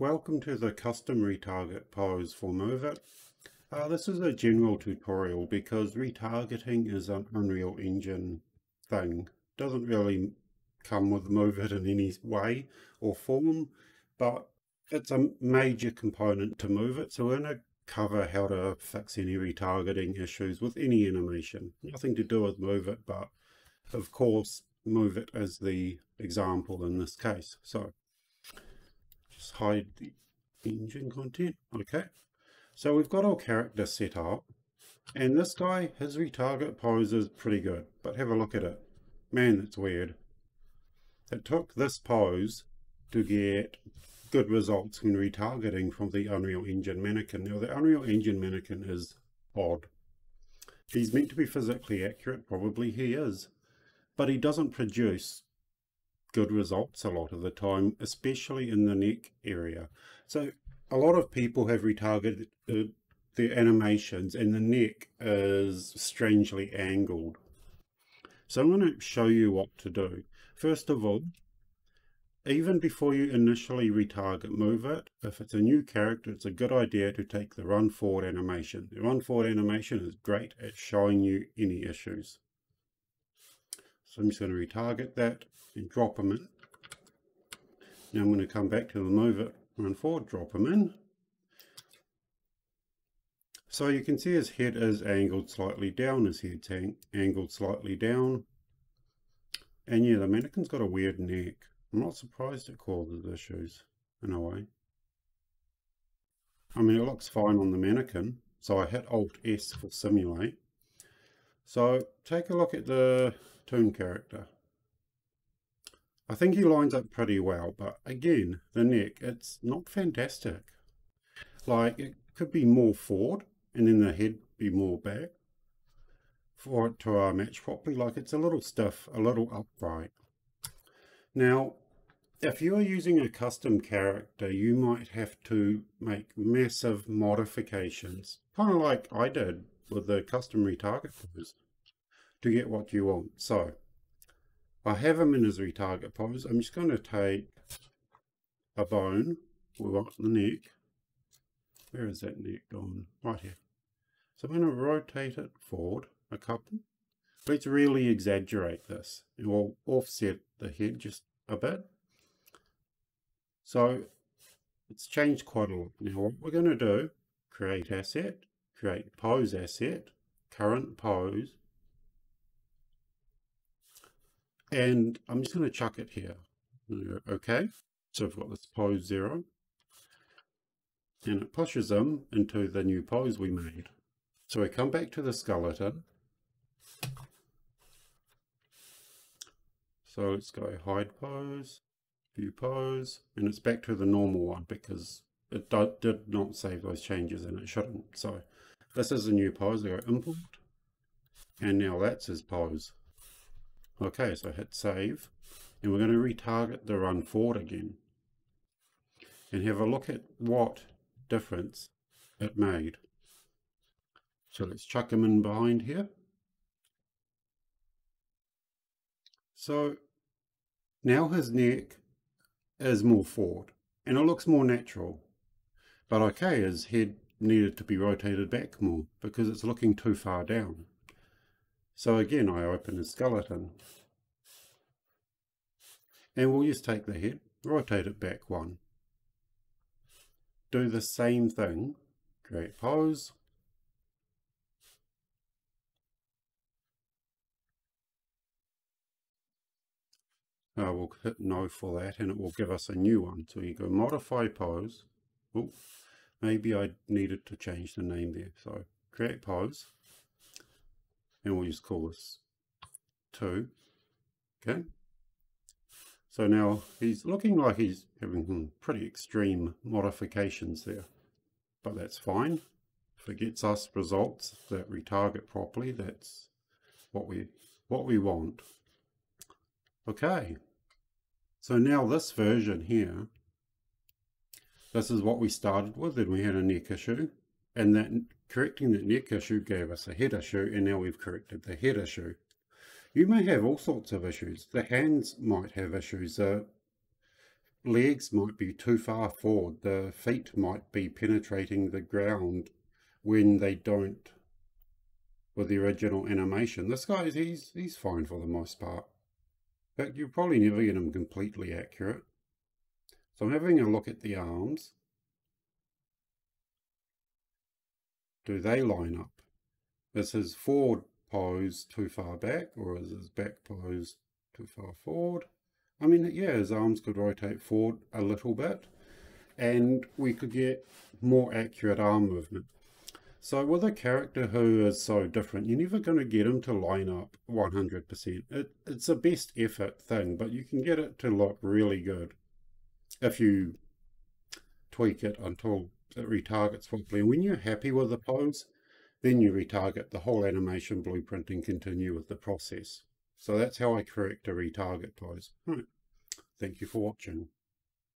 Welcome to the custom retarget pose for MoveIt. Uh, this is a general tutorial because retargeting is an Unreal Engine thing. Doesn't really come with MoveIt in any way or form, but it's a major component to MoveIt. So we're going to cover how to fix any retargeting issues with any animation. Nothing to do with MoveIt, but of course MoveIt is the example in this case. So hide the engine content. Okay. So we've got our character set up. And this guy, his retarget pose is pretty good. But have a look at it. Man, that's weird. It took this pose to get good results in retargeting from the Unreal Engine mannequin. Now the Unreal Engine mannequin is odd. He's meant to be physically accurate, probably he is, but he doesn't produce good results a lot of the time, especially in the neck area. So a lot of people have retargeted uh, their animations and the neck is strangely angled. So I'm going to show you what to do. First of all, even before you initially retarget MoveIt, if it's a new character, it's a good idea to take the run forward animation. The run forward animation is great at showing you any issues. So I'm just going to retarget that and drop them in. Now I'm going to come back to the MoveIt run forward, drop them in. So you can see his head is angled slightly down, his head's angled slightly down. And yeah, the mannequin's got a weird neck. I'm not surprised it causes issues, in a way. I mean, it looks fine on the mannequin. So I hit Alt-S for simulate. So take a look at the toon character. I think he lines up pretty well, but again, the neck, it's not fantastic. Like, it could be more forward, and then the head be more back for it to uh, match properly. Like, it's a little stiff, a little upright. Now, if you are using a custom character, you might have to make massive modifications, kind of like I did with the custom retarget pose to get what you want. So I have in his retarget pose. I'm just going to take a bone. We want the neck. Where is that neck gone? Right here. So I'm going to rotate it forward a couple. Let's really exaggerate this. And we'll offset the head just a bit. So it's changed quite a lot. Now what we're going to do, create asset, create pose asset, current pose, and I'm just going to chuck it here. Okay, so I've got this pose zero, and it pushes them into the new pose we made. So we come back to the skeleton. So let's go hide pose, view pose, and it's back to the normal one because it did not save those changes and it shouldn't. So this is a new pose. I go import, and now that's his pose. Okay, so hit save, and we're going to retarget the run forward again, and have a look at what difference it made. So let's chuck him in behind here. So now his neck is more forward and it looks more natural. But okay, his head needed to be rotated back more because it's looking too far down. So again, I open his skeleton. And we'll just take the head, rotate it back one. Do the same thing, create pose. Uh, we'll hit no for that and it will give us a new one. So you go modify pose. Oh, maybe I needed to change the name there. So create pose and we'll just call this 2. Okay. So now he's looking like he's having pretty extreme modifications there. But that's fine. If it gets us results that retarget properly, that's what we what we want. Okay. So now this version here, this is what we started with and we had a neck issue. And that correcting that neck issue gave us a head issue and now we've corrected the head issue. You may have all sorts of issues. The hands might have issues. The legs might be too far forward. The feet might be penetrating the ground when they don't with the original animation. This guy, he's, he's fine for the most part. Fact, you probably never get him completely accurate. So I'm having a look at the arms. Do they line up? Is his forward pose too far back or is his back pose too far forward? I mean, yeah, his arms could rotate forward a little bit and we could get more accurate arm movement. So with a character who is so different, you're never going to get him to line up 100%. It, it's a best effort thing, but you can get it to look really good if you tweak it until it retargets properly. When you're happy with the pose, then you retarget the whole animation blueprint and continue with the process. So that's how I correct a retarget pose. Right. Thank you for watching.